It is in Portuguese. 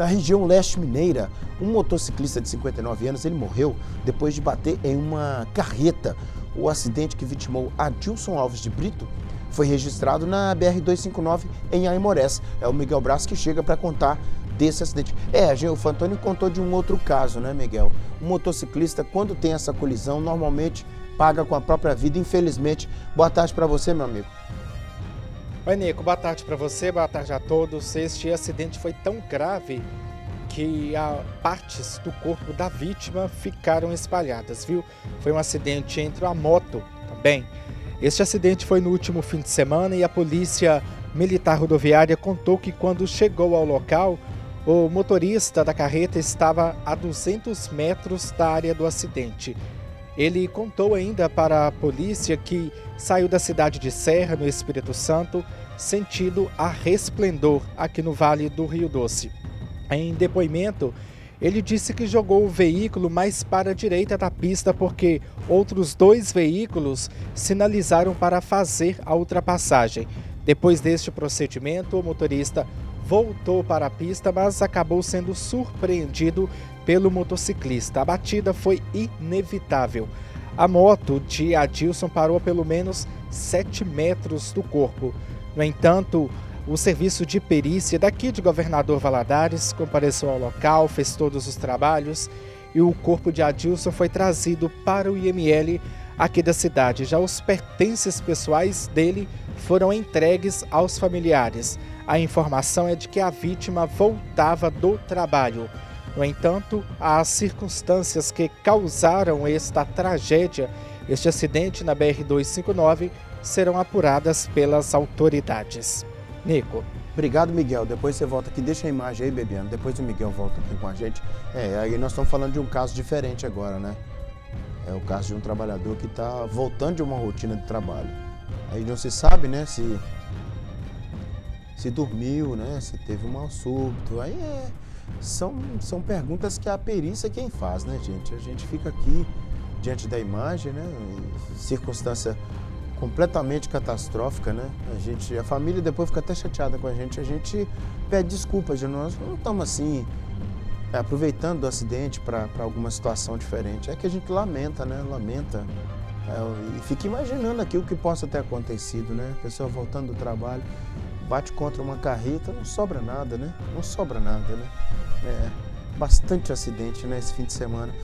Na região leste mineira, um motociclista de 59 anos ele morreu depois de bater em uma carreta. O acidente que vitimou Adilson Alves de Brito foi registrado na BR-259 em Aimorés. É o Miguel Braz que chega para contar desse acidente. É, o Fantoni contou de um outro caso, né, Miguel? Um motociclista, quando tem essa colisão, normalmente paga com a própria vida, infelizmente. Boa tarde para você, meu amigo. Oi, Nico. Boa tarde para você, boa tarde a todos. Este acidente foi tão grave que partes do corpo da vítima ficaram espalhadas, viu? Foi um acidente entre a moto também. Este acidente foi no último fim de semana e a polícia militar rodoviária contou que quando chegou ao local, o motorista da carreta estava a 200 metros da área do acidente. Ele contou ainda para a polícia que saiu da cidade de Serra, no Espírito Santo, sentido a Resplendor, aqui no Vale do Rio Doce. Em depoimento, ele disse que jogou o veículo mais para a direita da pista porque outros dois veículos sinalizaram para fazer a ultrapassagem. Depois deste procedimento, o motorista voltou para a pista, mas acabou sendo surpreendido pelo motociclista. A batida foi inevitável. A moto de Adilson parou a pelo menos 7 metros do corpo. No entanto, o serviço de perícia daqui de Governador Valadares compareceu ao local, fez todos os trabalhos e o corpo de Adilson foi trazido para o IML aqui da cidade. Já os pertences pessoais dele foram entregues aos familiares. A informação é de que a vítima voltava do trabalho. No entanto, as circunstâncias que causaram esta tragédia, este acidente na BR-259, serão apuradas pelas autoridades. Nico. Obrigado, Miguel. Depois você volta aqui, deixa a imagem aí, Bebiano. Depois o Miguel volta aqui com a gente. É, aí nós estamos falando de um caso diferente agora, né? É o caso de um trabalhador que está voltando de uma rotina de trabalho. Aí não se sabe, né, se se dormiu, né, se teve um mal súbito. Aí é, são, são perguntas que a perícia é quem faz, né, gente? A gente fica aqui diante da imagem, né, circunstância completamente catastrófica, né? A gente, a família depois fica até chateada com a gente. A gente pede desculpas, nós não estamos assim é, aproveitando do acidente para alguma situação diferente. É que a gente lamenta, né? Lamenta é, e fica imaginando aqui o que possa ter acontecido, né? A pessoa voltando do trabalho, bate contra uma carreta, não sobra nada, né? Não sobra nada, né? É, bastante acidente nesse né, fim de semana.